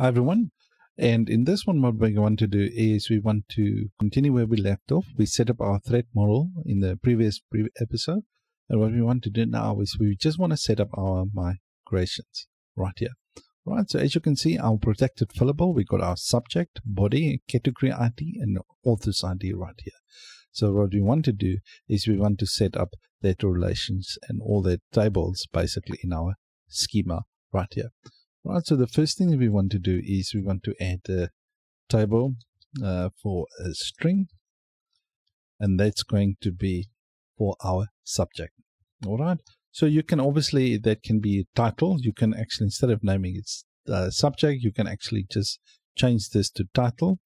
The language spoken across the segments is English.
Hi everyone. And in this one, what we want to do is we want to continue where we left off. We set up our thread model in the previous pre episode. And what we want to do now is we just want to set up our migrations right here. Right, so as you can see, our protected fillable, we got our subject, body, category ID, and author's ID right here. So what we want to do is we want to set up data relations and all the tables basically in our schema right here. Right, so the first thing we want to do is we want to add a table uh, for a string, and that's going to be for our subject. All right. So you can obviously that can be title. You can actually instead of naming it uh, subject, you can actually just change this to title,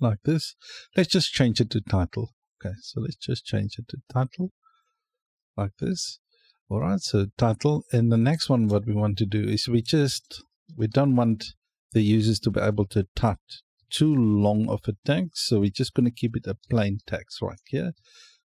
like this. Let's just change it to title. Okay, so let's just change it to title, like this. All right, so title. And the next one, what we want to do is we just, we don't want the users to be able to type too long of a text. So we're just going to keep it a plain text right here.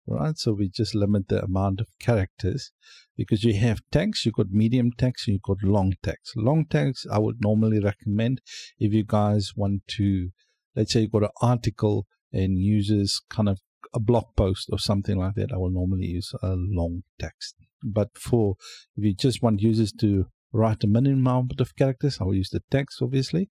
All right, so we just limit the amount of characters because you have text, you've got medium text, and you've got long text. Long text, I would normally recommend if you guys want to, let's say you've got an article and uses kind of a blog post or something like that, I will normally use a long text. But for if you just want users to write a minimum amount of characters, I will use the text obviously.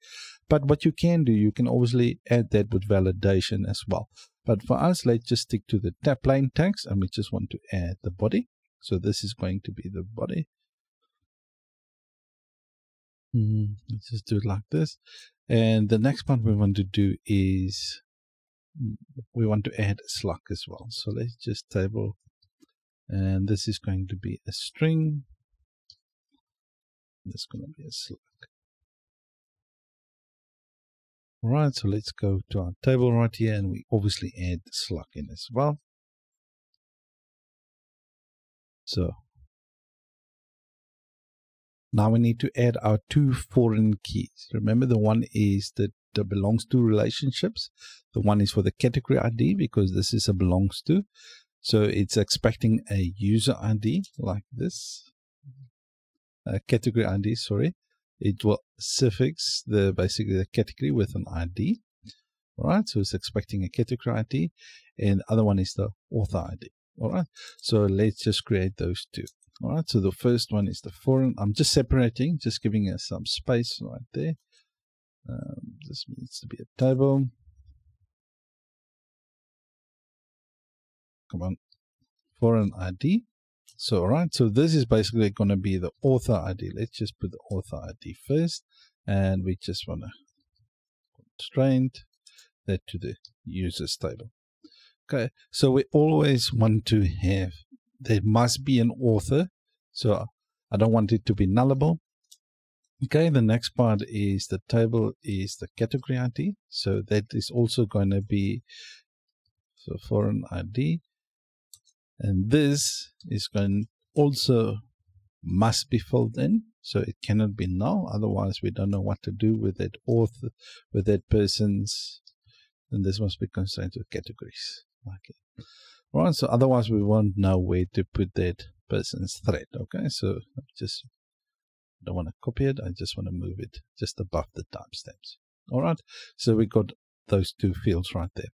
But what you can do, you can obviously add that with validation as well. But for us, let's just stick to the plain text and we just want to add the body. So this is going to be the body. Mm, let's just do it like this. And the next part we want to do is we want to add a slug as well. So let's just table and this is going to be a string. This is going to be a slug all right so let's go to our table right here and we obviously add the slug in as well. So now we need to add our two foreign keys. Remember the one is that belongs to relationships. The one is for the category id because this is a belongs to so it's expecting a user ID like this, a category ID, sorry. It will suffix the basically the category with an ID. All right, so it's expecting a category ID, and the other one is the author ID. All right, so let's just create those two. All right, so the first one is the foreign. I'm just separating, just giving us some space right there. Um, this needs to be a table. Come on, foreign ID. So, all right, so this is basically going to be the author ID. Let's just put the author ID first, and we just want to constraint that to the users table. Okay, so we always want to have, there must be an author. So I don't want it to be nullable. Okay, the next part is the table is the category ID. So that is also going to be, so foreign ID and this is going also must be filled in so it cannot be null. Otherwise we don't know what to do with that author with that person's and this must be constrained to categories. Okay. Right so otherwise we won't know where to put that person's thread okay? So I just don't want to copy it. I just want to move it just above the timestamps. All right? So we got those two fields right there.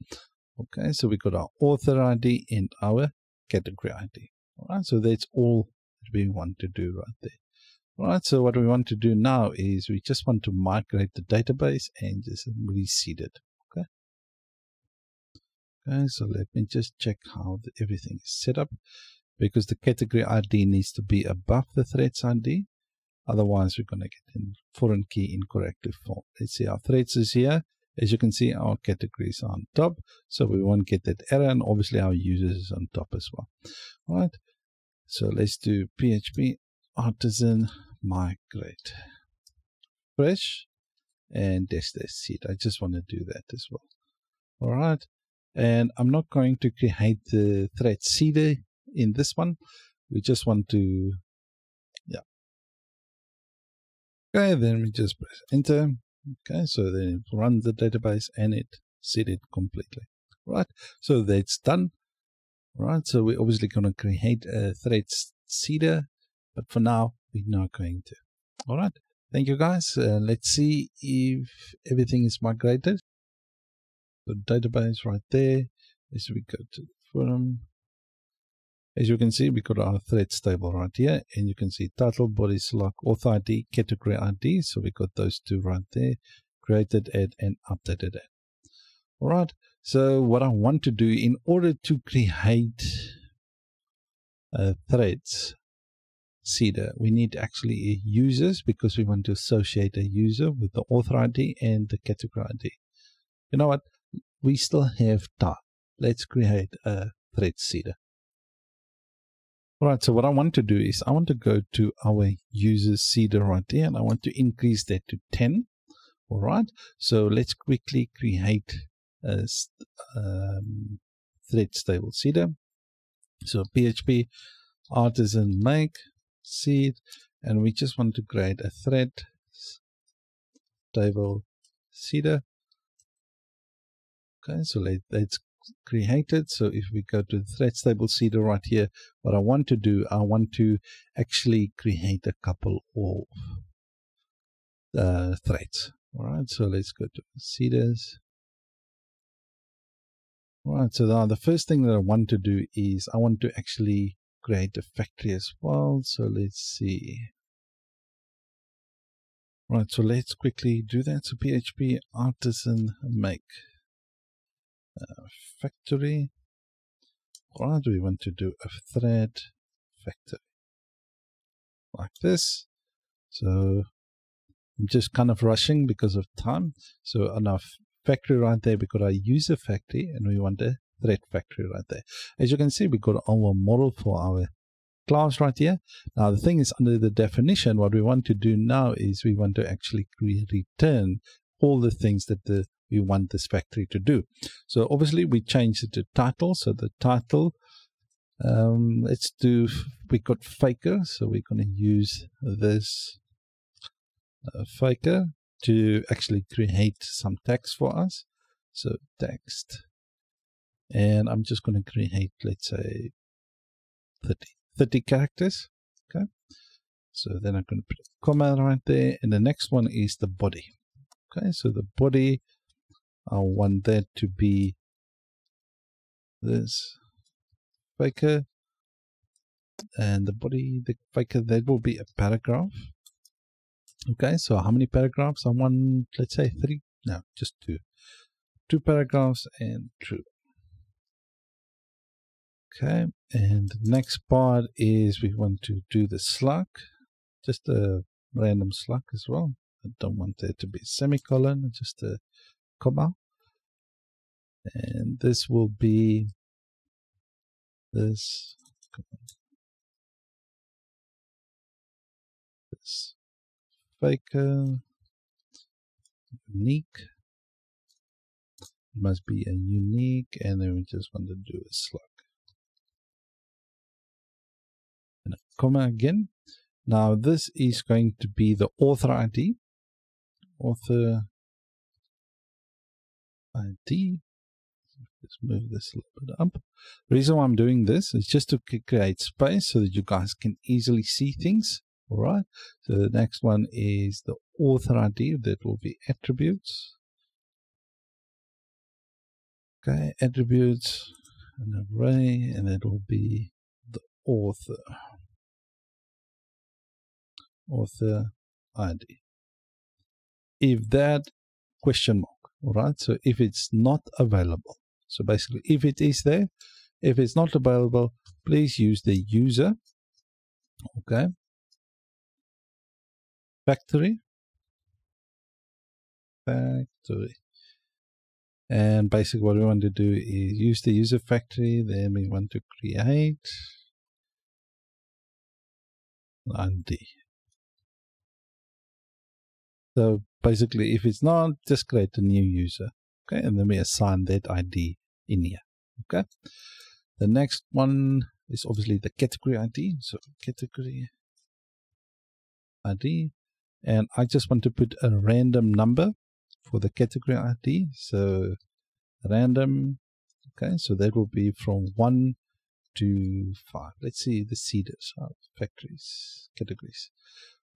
Okay? So we got our author id and our category ID. All right, so that's all that we want to do right there. All right, so what we want to do now is we just want to migrate the database and just reseed it. Okay. Okay, so let me just check how the, everything is set up because the category ID needs to be above the threads ID. Otherwise, we're going to get in foreign key incorrectly formed. Let's see, our threads is here. As you can see, our categories are on top, so we won't get that error, and obviously our users is on top as well. All right, so let's do PHP artisan migrate fresh and dash dash seed. I just want to do that as well. All right, and I'm not going to create the thread seeder in this one. We just want to, yeah. Okay, then we just press enter Okay, so then it runs the database and it set it completely. Right, so that's done. Right, so we're obviously going to create a thread seeder, but for now, we're not going to. All right, Thank you guys. Uh, let's see if everything is migrated. The database right there. As we go to the forum, as you can see, we got our threads table right here, and you can see title, body, slug, author ID, category ID. So we got those two right there, created it and updated it. All right. So what I want to do in order to create uh, threads seeder, we need actually users because we want to associate a user with the author ID and the category ID. You know what? We still have time. Let's create a thread seeder. All right, so what I want to do is I want to go to our user seeder right here and I want to increase that to 10. All right, so let's quickly create a um, threads table seeder. So PHP artisan make seed and we just want to create a threads table seeder. Okay, so let, let's created. So if we go to the threads table seeder right here, what I want to do, I want to actually create a couple of uh, threads. All right, so let's go to seeders. All right, so now the first thing that I want to do is I want to actually create a factory as well. So let's see. Right, so let's quickly do that. So PHP artisan make factory. Or do we want to do a thread factory? Like this. So I'm just kind of rushing because of time. So on our factory right there, we got our user factory and we want a thread factory right there. As you can see, we got our model for our class right here. Now the thing is under the definition, what we want to do now is we want to actually return all the things that the we want this factory to do. So obviously we changed it to title. So the title, um, let's do, we got faker. So we're going to use this uh, faker to actually create some text for us. So text. And I'm just going to create, let's say 30, 30 characters. Okay. So then I'm going to put a comma right there. And the next one is the body. Okay. So the body, I want that to be this faker and the body the faker that will be a paragraph. Okay so how many paragraphs? I want let's say three no just two. Two paragraphs and true okay and the next part is we want to do the slug just a random slug as well. I don't want there to be a semicolon just a comma and this will be this. This faker unique. It must be a unique and then we just want to do a slug. And a comma again. Now this is going to be the author ID author ID. Let's move this a little bit up. The reason why I'm doing this is just to create space so that you guys can easily see things. All right. So the next one is the author ID. That will be attributes. Okay, attributes, an array, and it will be the author. Author ID. If that question mark all right so if it's not available so basically if it is there if it's not available please use the user okay factory factory. And basically what we want to do is use the user factory then we want to create an ID so basically, if it's not, just create a new user. Okay, and then we assign that ID in here. Okay. The next one is obviously the category ID. So category ID. And I just want to put a random number for the category ID. So random. Okay, so that will be from 1 to 5. Let's see the seeders, uh, factories, categories.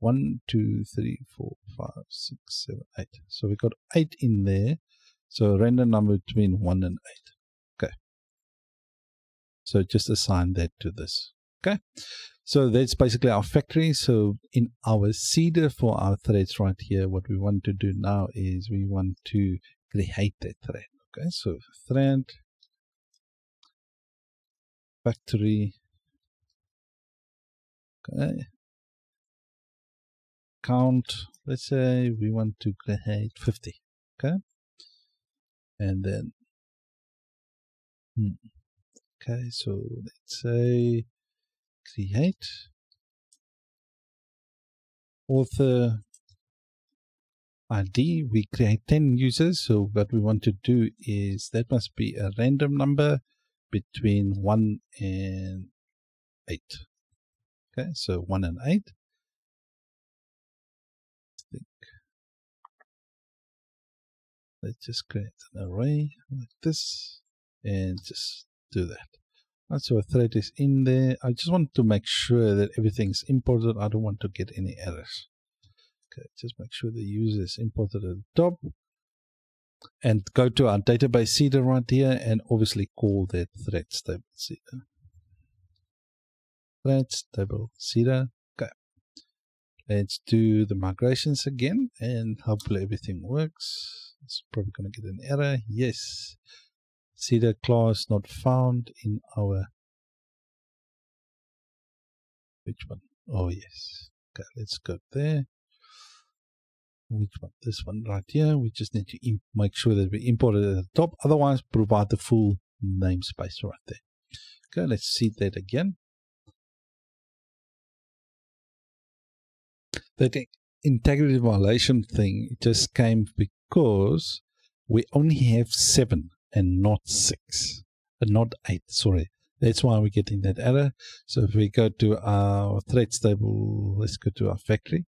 One, two, three, four, five, six, seven, eight. So we got eight in there. So random number between one and eight. Okay. So just assign that to this. Okay. So that's basically our factory. So in our seeder for our threads right here, what we want to do now is we want to create that thread. Okay. So thread factory. Okay count let's say we want to create 50 okay? And then hmm. okay so let's say create author ID we create 10 users so what we want to do is that must be a random number between 1 and 8 okay? So 1 and 8 let's just create an array like this and just do that. Right, so a thread is in there. I just want to make sure that everything's imported. I don't want to get any errors. Okay just make sure the user is imported at the top. And go to our database seeder right here and obviously call that threads table seeder. Threads table seeder. Okay. Let's do the migrations again and hopefully everything works it's probably going to get an error. Yes. Seeder class not found in our which one? Oh yes. Okay, let's go there. Which one? This one right here. We just need to make sure that we import it at the top. Otherwise, provide the full namespace right there. Okay, let's see that again. That integrity violation thing just came because we only have seven and not six, and not eight, sorry. That's why we're getting that error. So if we go to our threads table, let's go to our factory.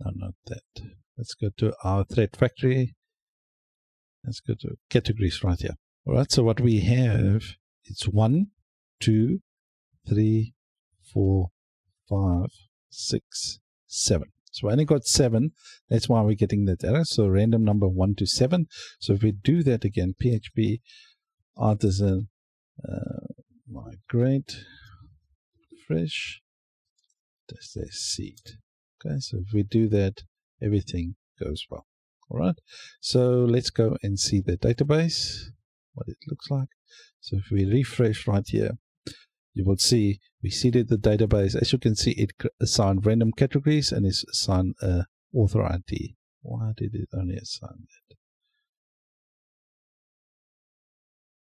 No, not that. Let's go to our thread factory. Let's go to categories right here. All right, so what we have, it's one, two, three, four, five, six, seven. So we only got 7. That's why we're getting that error. So random number 1 to 7. So if we do that again, PHP artisan uh, migrate fresh test seed. Okay, so if we do that, everything goes well. All right, so let's go and see the database, what it looks like. So if we refresh right here, you will see we seeded the database. As you can see, it assigned random categories and it's assigned a author ID. Why did it only assign that?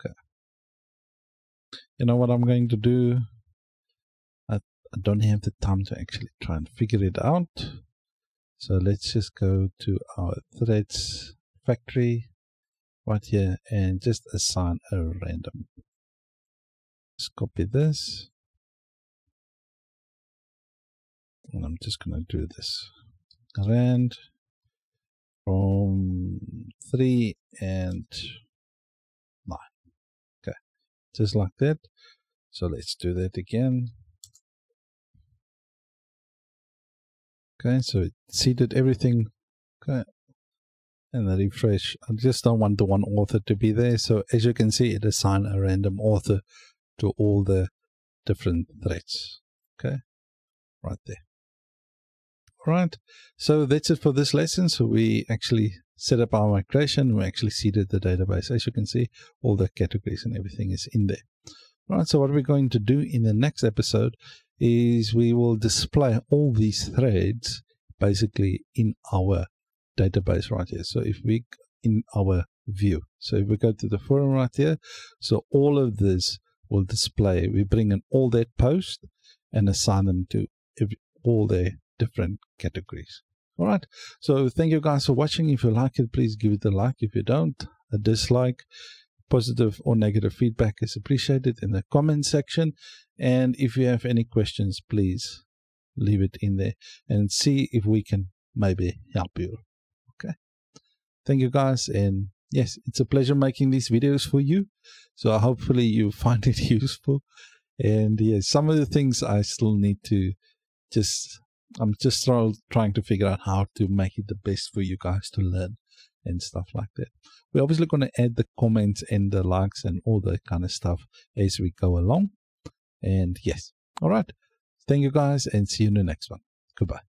Okay. You know what I'm going to do? I, I don't have the time to actually try and figure it out. So let's just go to our threads factory right here and just assign a random Copy this. And I'm just going to do this. Rand from 3 and 9. Okay, just like that. So let's do that again. Okay, so it seeded everything. Okay, and the refresh. I just don't want the one author to be there. So as you can see, it assigned a random author to all the different threads. Okay, right there. All right, so that's it for this lesson. So we actually set up our migration. We actually seeded the database. As you can see, all the categories and everything is in there. All right, so what we're going to do in the next episode is we will display all these threads basically in our database right here. So if we in our view, so if we go to the forum right here, so all of this will display. We bring in all that post and assign them to every, all their different categories. All right. So thank you guys for watching. If you like it, please give it a like. If you don't, a dislike. Positive or negative feedback is appreciated in the comment section. And if you have any questions, please leave it in there and see if we can maybe help you. Okay. Thank you guys and yes, it's a pleasure making these videos for you. So hopefully you find it useful. And yes, some of the things I still need to just I'm just trying to figure out how to make it the best for you guys to learn and stuff like that. We're obviously going to add the comments and the likes and all that kind of stuff as we go along. And yes, all right. Thank you guys and see you in the next one. Goodbye.